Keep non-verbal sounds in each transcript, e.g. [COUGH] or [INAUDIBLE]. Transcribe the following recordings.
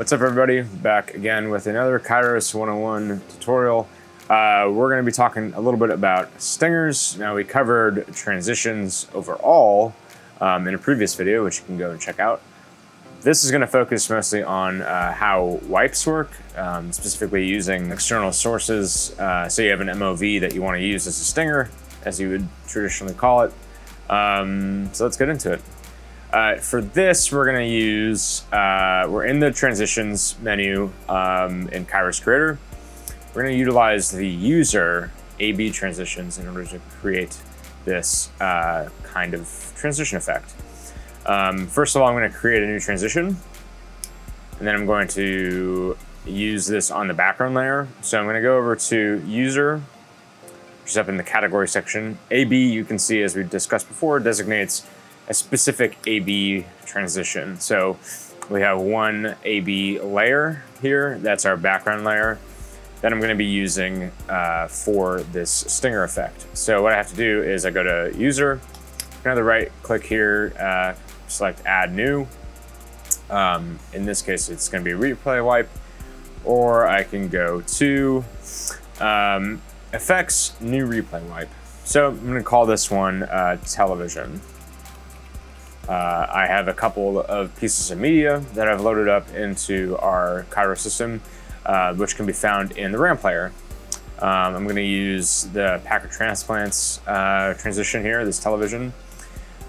What's up everybody? Back again with another Kairos 101 tutorial. Uh, we're going to be talking a little bit about stingers. Now we covered transitions overall um, in a previous video, which you can go and check out. This is going to focus mostly on uh, how wipes work, um, specifically using external sources. Uh, so you have an MOV that you want to use as a stinger, as you would traditionally call it. Um, so let's get into it. Uh, for this, we're going to use, uh, we're in the transitions menu um, in Kairos Creator. We're going to utilize the user AB transitions in order to create this uh, kind of transition effect. Um, first of all, I'm going to create a new transition. And then I'm going to use this on the background layer. So I'm going to go over to user, which is up in the category section. AB, you can see, as we discussed before, designates a specific AB transition. So we have one AB layer here. That's our background layer that I'm going to be using uh, for this stinger effect. So what I have to do is I go to user, another right click here, uh, select add new. Um, in this case, it's going to be replay wipe, or I can go to um, effects, new replay wipe. So I'm going to call this one uh, television. Uh, I have a couple of pieces of media that I've loaded up into our Kairos system, uh, which can be found in the RAM player. Um, I'm going to use the Packer Transplants uh, transition here, this television.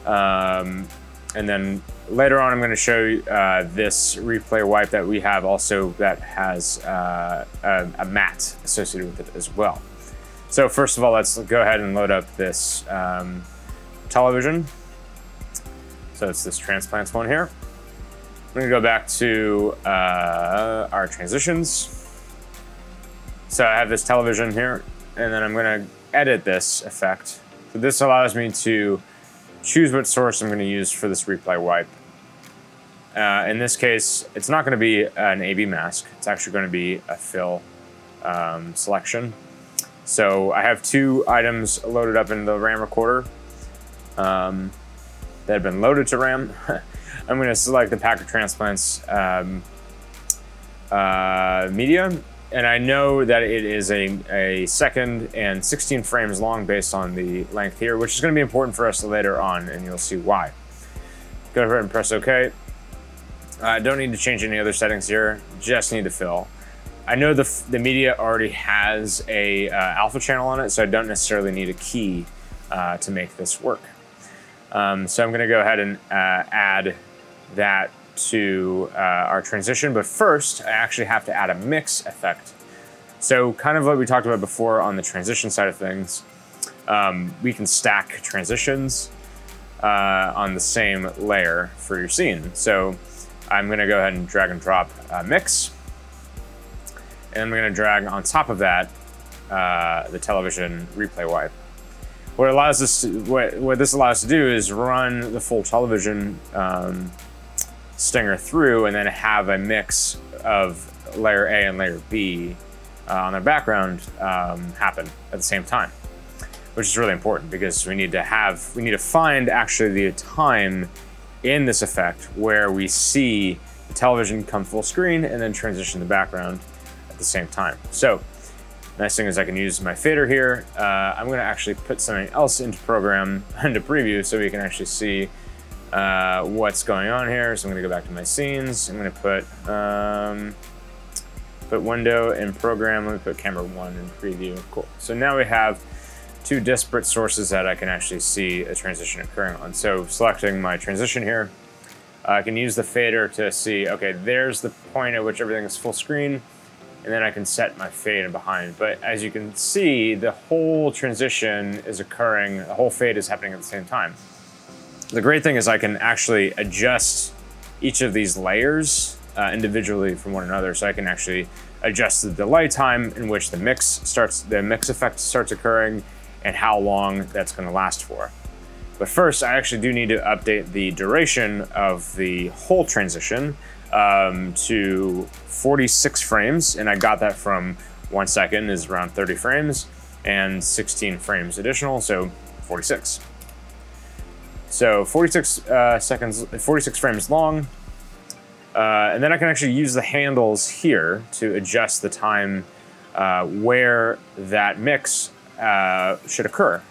Um, and then later on, I'm going to show you uh, this replay wipe that we have also that has uh, a, a, matte associated with it as well. So first of all, let's go ahead and load up this um, television. So it's this transplants one here. I'm gonna go back to uh, our transitions. So I have this television here, and then I'm gonna edit this effect. So this allows me to choose what source I'm gonna use for this replay wipe. Uh, in this case, it's not gonna be an AB mask. It's actually gonna be a fill um, selection. So I have two items loaded up in the RAM recorder. Um, that have been loaded to RAM. [LAUGHS] I'm going to select the Packer Transplants um, uh, media, and I know that it is a, a second and 16 frames long based on the length here, which is going to be important for us later on, and you'll see why. Go ahead and press OK. I uh, don't need to change any other settings here, just need to fill. I know the, the media already has a uh, alpha channel on it, so I don't necessarily need a key uh, to make this work. Um, so I'm going to go ahead and uh, add that to uh, our transition. But first, I actually have to add a mix effect. So kind of what we talked about before on the transition side of things, um, we can stack transitions uh, on the same layer for your scene. So I'm going to go ahead and drag and drop mix. And I'm going to drag on top of that uh, the television replay wipe. What allows us to, what, what this allows us to do is run the full television um, stinger through and then have a mix of layer A and layer B uh, on their background um, happen at the same time, which is really important because we need to have, we need to find actually the time in this effect where we see the television come full screen and then transition the background at the same time. So Nice thing is I can use my fader here. Uh, I'm gonna actually put something else into program, [LAUGHS] into preview, so we can actually see uh, what's going on here. So I'm gonna go back to my scenes. I'm gonna put, um, put window in program. Let me put camera one in preview. Cool. So now we have two disparate sources that I can actually see a transition occurring on. So selecting my transition here, I can use the fader to see, okay, there's the point at which everything is full screen and then I can set my fade in behind. But as you can see, the whole transition is occurring, the whole fade is happening at the same time. The great thing is I can actually adjust each of these layers uh, individually from one another. So I can actually adjust the delay time in which the mix starts, the mix effect starts occurring and how long that's gonna last for. But first, I actually do need to update the duration of the whole transition um, to 46 frames, and I got that from one second is around 30 frames, and 16 frames additional, so 46. So 46 uh, seconds, 46 frames long. Uh, and then I can actually use the handles here to adjust the time uh, where that mix uh, should occur.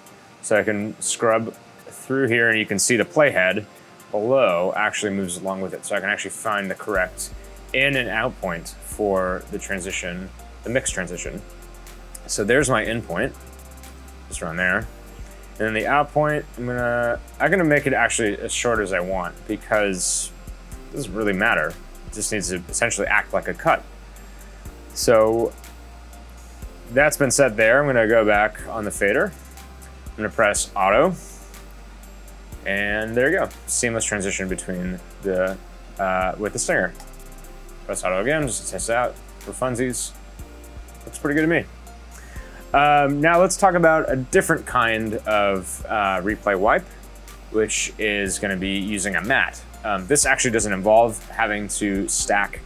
So I can scrub through here and you can see the playhead below actually moves along with it. So I can actually find the correct in and out point for the transition, the mix transition. So there's my in point, just around there. And then the out point, I'm gonna, I'm gonna make it actually as short as I want because it doesn't really matter. It just needs to essentially act like a cut. So that's been set there. I'm gonna go back on the fader. I'm gonna press auto. And there you go, seamless transition between the, uh, with the Stinger. Press auto again, just to test it out for funsies. Looks pretty good to me. Um, now let's talk about a different kind of uh, replay wipe, which is gonna be using a matte. Um, this actually doesn't involve having to stack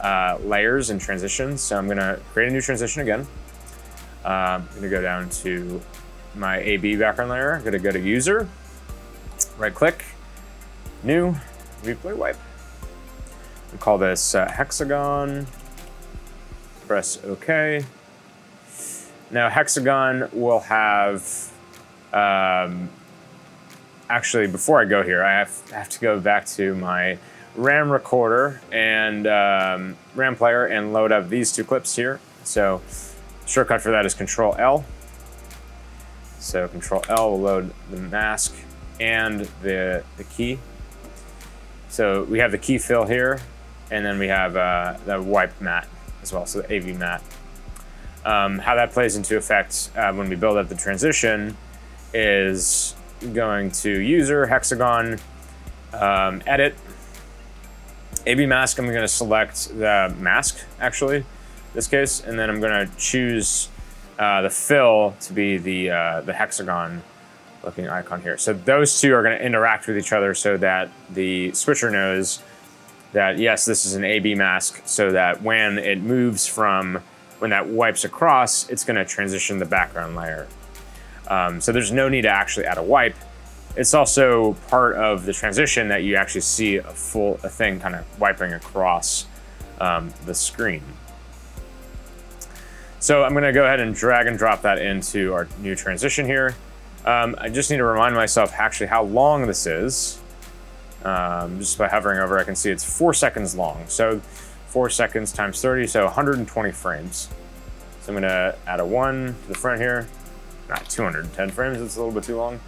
uh, layers and transitions. So I'm gonna create a new transition again. Um, I'm gonna go down to my AB background layer. I'm gonna go to user, right click, new, replay wipe. we call this uh, hexagon, press OK. Now hexagon will have, um, actually before I go here, I have, have, to go back to my RAM recorder and um, RAM player and load up these two clips here. So shortcut for that is control L. So control L will load the mask and the, the key. So we have the key fill here, and then we have uh, the wipe matte as well, so the AB matte. Um, how that plays into effect uh, when we build up the transition is going to user, hexagon, um, edit, AB mask, I'm gonna select the mask actually, in this case, and then I'm gonna choose uh, the fill to be the, uh, the hexagon looking icon here. So those two are going to interact with each other so that the switcher knows that yes, this is an AB mask so that when it moves from, when that wipes across, it's going to transition the background layer. Um, so there's no need to actually add a wipe. It's also part of the transition that you actually see a full a thing kind of wiping across um, the screen. So I'm gonna go ahead and drag and drop that into our new transition here. Um, I just need to remind myself actually how long this is. Um, just by hovering over, I can see it's four seconds long. So four seconds times 30, so 120 frames. So I'm gonna add a one to the front here. Not 210 frames, it's a little bit too long.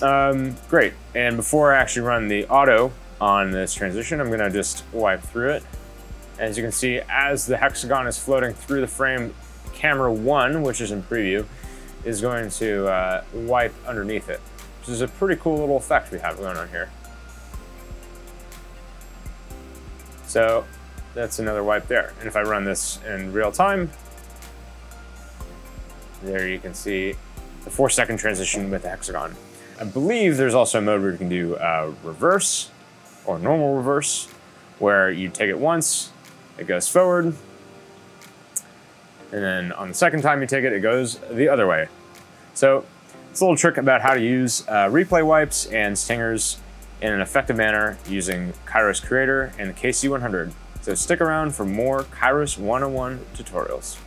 Um, great, and before I actually run the auto on this transition, I'm gonna just wipe through it. As you can see, as the hexagon is floating through the frame, camera one, which is in preview, is going to uh, wipe underneath it, which is a pretty cool little effect we have going on here. So that's another wipe there. And if I run this in real time, there you can see the four second transition with the hexagon. I believe there's also a mode where you can do uh, reverse or normal reverse, where you take it once, it goes forward, and then on the second time you take it, it goes the other way. So it's a little trick about how to use uh, replay wipes and stingers in an effective manner using Kairos Creator and the KC100. So stick around for more Kairos 101 tutorials.